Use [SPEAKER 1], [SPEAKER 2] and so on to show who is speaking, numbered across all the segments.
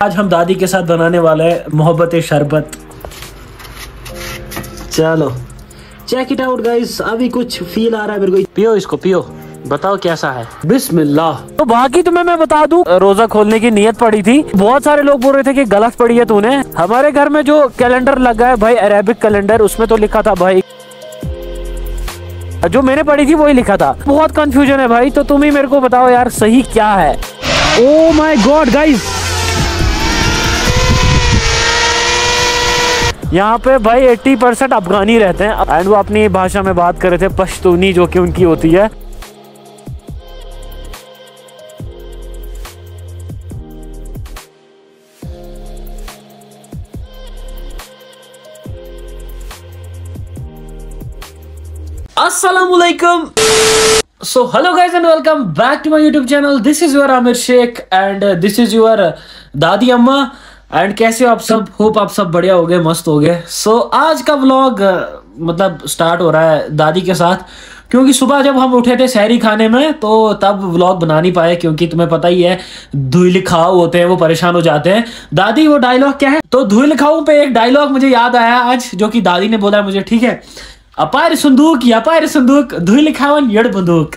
[SPEAKER 1] आज हम दादी के साथ बनाने वाले हैं मोहब्बत शरबत। चलो। चेक इट आउट गाइस अभी कुछ फील आ रहा है मेरे को। पियो इसको पियो। बताओ कैसा है। बिस्मिल्लाह। तो बाकी तुम्हें मैं बता दूँ रोजा खोलने की नियत पड़ी थी। बहुत सारे लोग बोल रहे थे कि गलत पड़ी है तूने। हमारे घर में जो कैलेंडर लगा है भाई अरेबिक कैलेंडर उसमें तो लिखा था भाई। जो मैंने पढ़ी थी वही लिखा था। बहुत कंफ्यूजन है भाई तो तुम ही मेरे को बताओ यार सही क्या है? ओ माई गॉड गाइस यहाँ पे भाई 80 परसेंट अफगानी रहते हैं। एंड वो अपनी भाषा में बात कर रहे थे, पश्तूनी जो कि उनकी होती है। Aslam so hello guys and welcome back to my YouTube channel this is your Aamir Shaikh and this is your दादी अम्मा एंड कैसे हो आप सब? होप आप सब बढ़िया हो गए मस्त हो गए। सो so, आज का व्लॉग मतलब स्टार्ट हो रहा है दादी के साथ। क्योंकि सुबह जब हम उठे थे शहरी खाने में तो तब व्लॉग बना नहीं पाए क्योंकि तुम्हें पता ही है धुल खाओ होते हैं वो परेशान हो जाते हैं। दादी वो डायलॉग क्या है? तो धुल खाओ पे एक डायलॉग मुझे याद आया आज जो कि दादी ने बोला मुझे ठीक है? अपार संदूक अपार संदूक धुल खावन यड़ बंदूक।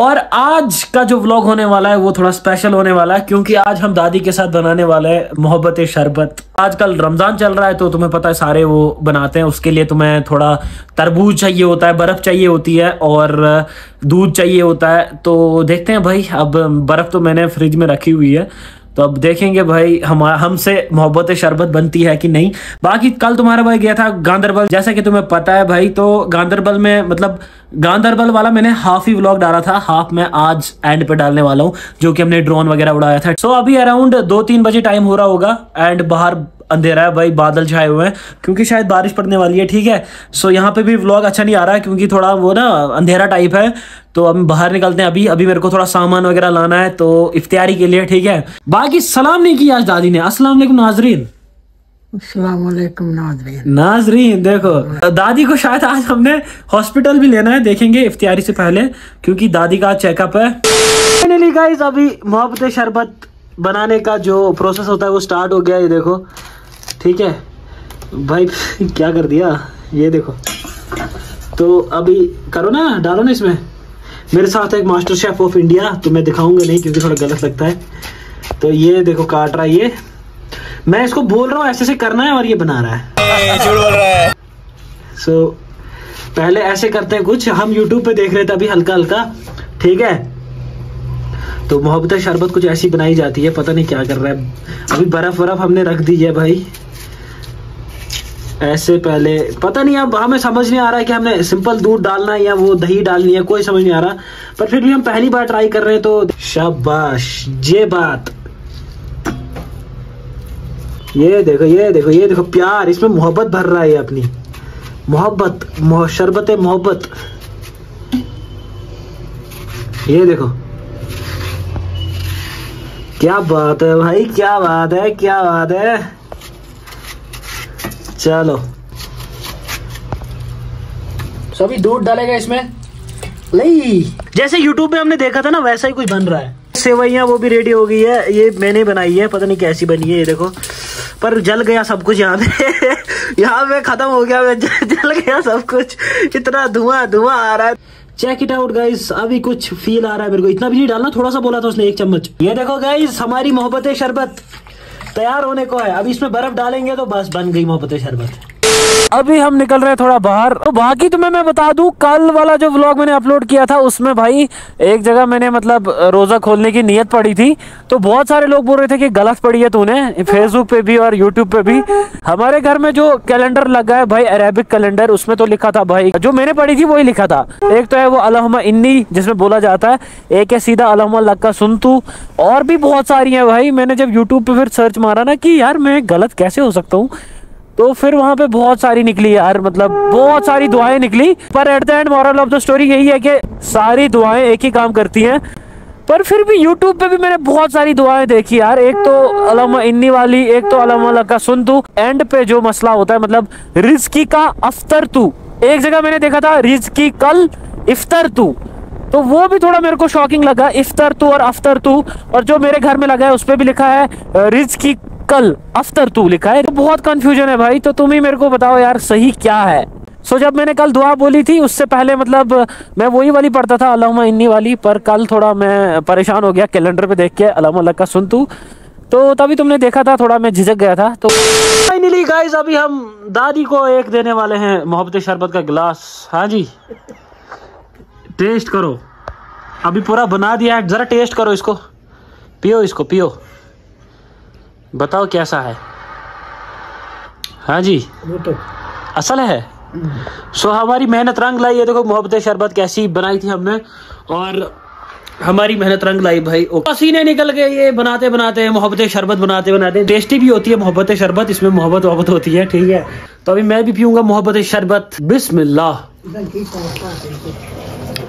[SPEAKER 1] और आज का जो व्लॉग होने वाला है, वो थोड़ा स्पेशल होने वाला है, क्योंकि आज हम दादी के साथ बनाने वाले हैं मोहब्बत शरबत। आजकल रमज़ान चल रहा है तो तुम्हें पता है सारे वो बनाते हैं, उसके लिए तुम्हें थोड़ा तरबूज चाहिए होता है, बर्फ़ चाहिए होती है, और दूध चाहिए होता है। तो देखते हैं भाई, अब बर्फ़ तो मैंने फ्रिज में रखी हुई है। तो अब देखेंगे भाई हम हमसे मोहब्बत शरबत बनती है कि नहीं। बाकी कल तुम्हारा भाई गया था गांधरबल। जैसा कि तुम्हें पता है भाई तो गांधरबल में मतलब गांधरबल वाला मैंने हाफ़ ही व्लॉग डाला था। हाफ़ मैं आज एंड पे डालने वाला हूँ जो कि हमने ड्रोन वगैरह उड़ाया था। सो so, अभी अराउंड दो तीन बजे टाइम हो रहा होगा एंड बाहर अंधेरा है भाई बादल छाए हुए हैं क्योंकि शायद बारिश पड़ने वाली है ठीक है? सो यहाँ पे भी व्लॉग अच्छा नहीं आ रहा है क्योंकि थोड़ा वो ना अंधेरा टाइप है। तो हम बाहर निकलते हैं अभी अभी मेरे को थोड़ा सामान वगैरह लाना है तो इफ्तारी के लिए ठीक है? बाकी सलाम नहीं किया आज दादी ने। असला नाजरीन।
[SPEAKER 2] नाजरीन।
[SPEAKER 1] नाजरीन देखो दादी को शायद आज हमने हॉस्पिटल भी लेना है देखेंगे इफ्तियारी से पहले क्योंकि दादी का चेकअप है। फाइनली गाइस अभी मोहब्बत शरबत बनाने का जो प्रोसेस होता है वो स्टार्ट हो गया ये देखो। ठीक है? भाई क्या कर दिया? ये देखो। तो अभी करो ना डालो ना इसमें। मेरे साथ एक मास्टर शेफ ऑफ़ इंडिया तो मैं दिखाऊँगा नहीं क्योंकि थोड़ा गलत लगता है। तो ये देखो काट रहा है ये। मैं इसको बोल रहा हूँ ऐसे ऐसे करना है और ये बना रहा है। रहा है। सो so, पहले ऐसे करते हैं कुछ। हम यूट्यूब पे देख रहे थे अभी हल्का हल्का। ठीक है? तो मोहब्बत शरबत कुछ ऐसी बनाई जाती है पता नहीं क्या कर रहा है। अभी बर्फ़ बर्फ़ हमने रख दी है भाई। ऐसे पहले, पता नहीं अब हमें समझ नहीं आ रहा है कि हमने सिंपल दूध डालना है या वो दही डालनी है, कोई समझ नहीं आ रहा। पर फिर भी हम पहली बार ट्राई कर रहे हैं तो शाबाश, ये बात। ये देखो ये देखो ये देखो, प्यार, इसमें मोहब्बत भर रहा है अपनी। मोहब्बत शरबत मोहब्बत। ये देखो। क्या बात है भाई, क्या बात है, क्या बात है। चलो। सभी दूध डालेगा इसमें। नहीं। जैसे यूट्यूब पे हमने देखा था ना, वैसा ही कुछ बन रहा है। सेवैया, वो भी रेडी हो गई है। ये मैंने बनाई है, पता नहीं कैसी बनी है, ये देखो। पर जल गया सब कुछ यहाँ पे। यहाँ पे खत्म हो गया जल गया सब कुछ। इतना धुआँ धुआँ आ रहा है। चेक इट आउट गाइस अभी कुछ फील आ रहा है मेरे को। इतना भी नहीं डालना, थोड़ा सा बोला था उसने, एक चम्मच। ये देखो गाइस हमारी मोहब्बत है शरबत। तैयार होने को है। अब इसमें बर्फ़ डालेंगे तो बस बन गई मोहब्बत शरबत अभी हम निकल रहे हैं थोड़ा बाहर। तो बाकी तुम्हें मैं बता दूँ, कल वाला जो व्लॉग मैंने अपलोड किया था, उसमें भाई एक जगह मैंने मतलब रोजा खोलने की नियत पड़ी थी। तो बहुत सारे लोग बोल रहे थे कि गलत पड़ी है तूने फेसबुक पे भी और यूट्यूब पे भी। हमारे घर में जो कैलेंडर लगा है भाई अरेबिक कैलेंडर उसमें तो लिखा था भाई। जो मैंने पढ़ी थी, वही लिखा था। एक तो है वो अलहमा इन्नी जिसमें बोला जाता है, एक है सीधा अलहमा लक्का सुन तू। और भी बहुत सारी है भाई। मैंने जब यूट्यूब पे फिर सर्च मारा ना कि यार मैं गलत कैसे हो सकता हूँ? तो फिर वहाँ पे बहुत सारी निकली यार मतलब बहुत सारी दुआएँ निकली। पर at the end moral of the story यही है कि सारी दुआएँ एक ही काम करती हैं। पर फिर भी यूट्यूब पे भी मैंने बहुत सारी दुआएँ देखी यार। एक तो अलमा इन्नी वाली, एक तो अलमा का सुन तू। एंड पे जो मसला होता है मतलब रिजकी का अफ्तर तू। एक जगह मैंने देखा था, रिजकी कल इफ्तर तू। तो वो भी थोड़ा मेरे को शॉकिंग लगा, इफ्तर तू और अफ्तर तू। और जो मेरे घर में लगा है, उस पर भी लिखा है रिज की कल अफ्तर टू लिखा है। तो बहुत कंफ्यूजन है भाई तो तुम ही मेरे को बताओ यार, सही क्या है? सो जब मैंने कल दुआ बोली थी, उससे पहले मतलब मैं वही वाली पढ़ता था अल्लाह इन्नी वाली, पर कल थोड़ा मैं परेशान हो गया कैलेंडर पे देख के अल्लाह का सुन तू। तो तभी तुमने देखा था, थोड़ा मैं झिझक गया था तो फाइनली गाइस अभी हम दादी को एक देने वाले हैं मोहब्बत शरबत का गिलास। हाँ जी। टेस्ट करो। अभी पूरा बना दिया है, ज़रा टेस्ट करो इसको। पियो इसको, पियो। बताओ कैसा है? हाँ जी। वो तो असल है। सो so, हमारी मेहनत रंग लाई है देखो मोहब्बत शरबत कैसी बनाई थी हमने और हमारी मेहनत रंग लाई भाई। पसीने निकल गए ये बनाते बनाते मोहब्बत शरबत बनाते बनाते। टेस्टी भी होती है मोहब्बत शरबत इसमें मोहब्बत वहब्बत होती है ठीक है। तो अभी मैं भी पीऊँगा मोहब्बत शरबत। बिस्मिल्लाह।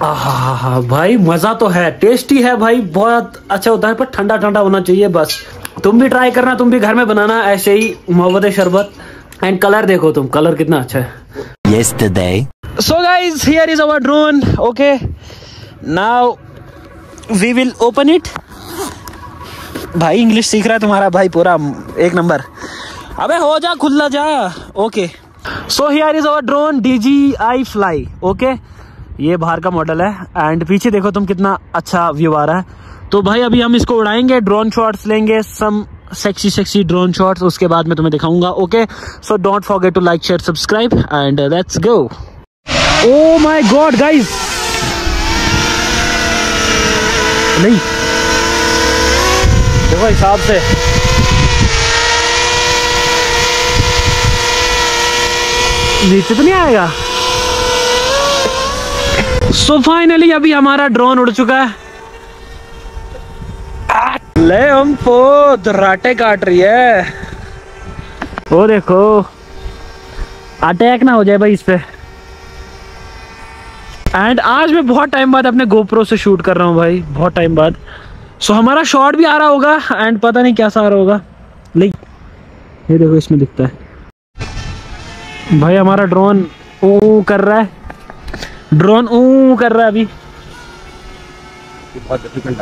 [SPEAKER 1] हाँ भाई मज़ा तो है टेस्टी है भाई बहुत अच्छा होता है पर ठंडा ठंडा होना चाहिए बस। तुम भी ट्राई करना तुम भी घर में बनाना ऐसे ही मोहब्बत शरबत। एंड कलर देखो तुम कलर कितना अच्छा है। Yesterday. So guys here is our drone okay? Now we will open it. भाई इंग्लिश सीख रहा है तुम्हारा भाई पूरा एक नंबर। अबे हो जा खुला जा okay so here is our drone D J I fly okay ये बाहर का मॉडल है एंड पीछे देखो तुम कितना अच्छा व्यू आ रहा है। तो भाई, अभी हम इसको उड़ाएँगे ड्रोन शॉट्स लेंगे some sexy sexy drone shots उसके बाद मैं तुम्हें दिखाऊँगा okay so don't forget to like share subscribe and let's go oh my god guys नहीं। देखो हिसाब से। नीचे तो नहीं आएगा? सो so फाइनली अभी हमारा ड्रोन उड़ चुका है। ले हम पोत राटे काट रही है। वो देखो। अटैक ना हो जाए भाई इस पे। एंड आज मैं बहुत टाइम बाद अपने गोप्रो से शूट कर रहा हूँ भाई बहुत टाइम बाद। सो so, हमारा शॉट भी आ रहा होगा एंड पता नहीं कैसा आ रहा होगा। लेकिन ये देखो इसमें दिखता है। भाई हमारा ड्रोन ऊ कर रहा है। ड्रोन ऊ कर रहा है अभी। बहुत डिफ़िकल्ट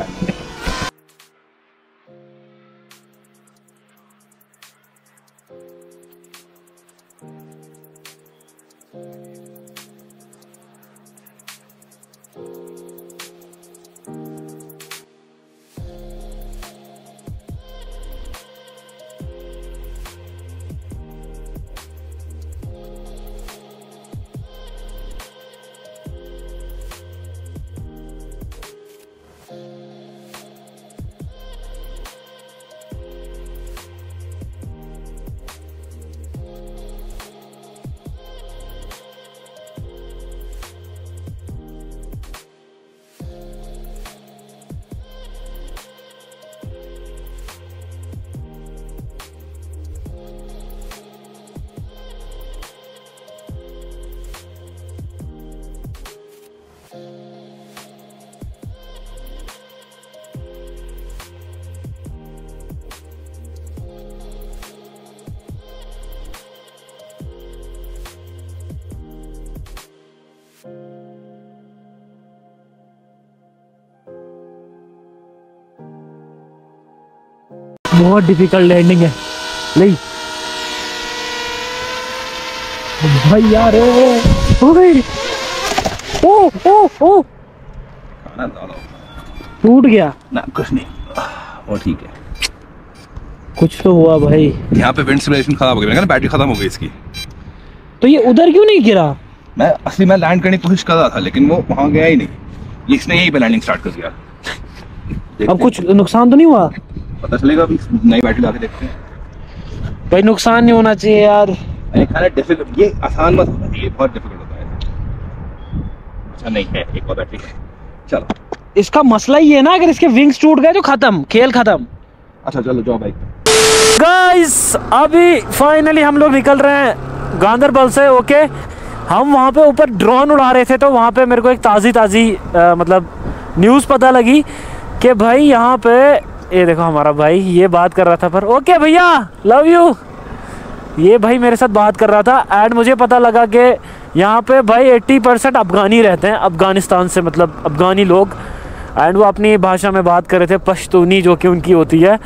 [SPEAKER 1] बहुत डिफ़िकल्ट लैंडिंग है। नहीं। भाई यार ओ गई ओ ओ ओ टूट गया।
[SPEAKER 2] ना कुछ नहीं। वो ठीक है।
[SPEAKER 1] कुछ तो हुआ भाई।
[SPEAKER 2] यहाँ पे विंड सिमुलेशन खराब हो गया। ना बैटरी खत्म हो गई इसकी।
[SPEAKER 1] तो ये उधर क्यों नहीं गिरा?
[SPEAKER 2] मैं असली मैं लैंड करने की कोशिश कर रहा था लेकिन वो वहाँ गया ही नहीं। इसने यहीं पे लैंडिंग स्टार्ट कर दिया।
[SPEAKER 1] अब कुछ नुकसान तो नहीं हुआ?
[SPEAKER 2] पता चलेगा अभी नई बैटरी लाके देखते हैं।
[SPEAKER 1] भाई नुकसान नहीं होना चाहिए यार।
[SPEAKER 2] डिफ़िकल्ट ये आसान मत होता ये बहुत डिफ़िकल्ट होता है। अच्छा नहीं है एक और बैटरी चलो।
[SPEAKER 1] इसका मसला ही है ना अगर इसके विंग्स टूट गए तो खत्म खेल खत्म।
[SPEAKER 2] अच्छा चलो जाओ भाई।
[SPEAKER 1] गाइस अभी फाइनली हम लोग निकल रहे हैं गांधरबल से ओके हम वहाँ पे ऊपर ड्रोन उड़ा रहे थे तो वहाँ पे मेरे को एक ताज़ी ताज़ी मतलब न्यूज़ पता लगी कि भाई यहाँ पे ये देखो हमारा भाई, ये बात कर रहा था पर, ओके भैया लव यू ये भाई मेरे साथ बात कर रहा था एंड मुझे पता लगा कि यहाँ पे भाई 80 परसेंट अफगानी रहते हैं, अफ़गानिस्तान से मतलब अफगानी लोग। एंड वो अपनी भाषा में बात कर रहे थे, पश्तूनी जो कि उनकी होती है।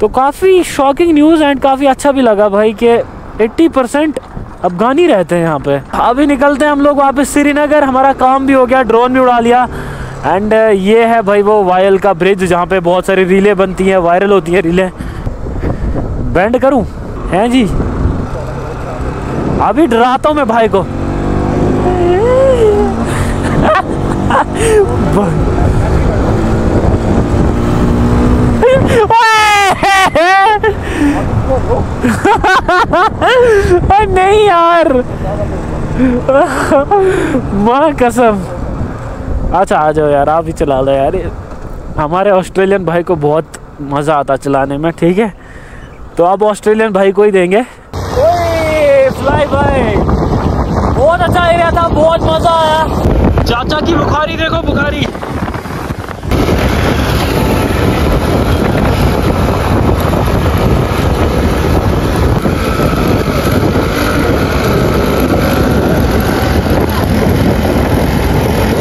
[SPEAKER 1] तो काफ़ी शॉकिंग न्यूज़ एंड काफ़ी अच्छा भी लगा भाई कि 80 परसेंट अफगानी रहते हैं यहाँ पे। अभी निकलते हैं हम लोग वापस, श्रीनगर, हमारा काम भी हो गया ड्रोन भी उड़ा लिया। एंड ये है भाई वो वायल का ब्रिज जहाँ पे बहुत सारी रीलें बनती हैं वायरल होती हैं रीलें। बैंड करूँ? हैं जी? अभी डराता हूँ मैं भाई को। नहीं यार। माँ कसम। अच्छा आ जाओ यार, आप ही चला लो यार। हमारे ऑस्ट्रेलियन भाई को बहुत मज़ा आता चलाने में, ठीक है? तो आप ऑस्ट्रेलियन भाई को ही देंगे। फ्लाई भाई बहुत अच्छा एरिया था, बहुत मज़ा आया। चाचा की बुखारी, देखो बुखारी।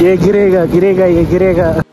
[SPEAKER 1] ये गिरेगा गिरेगा ये गिरेगा।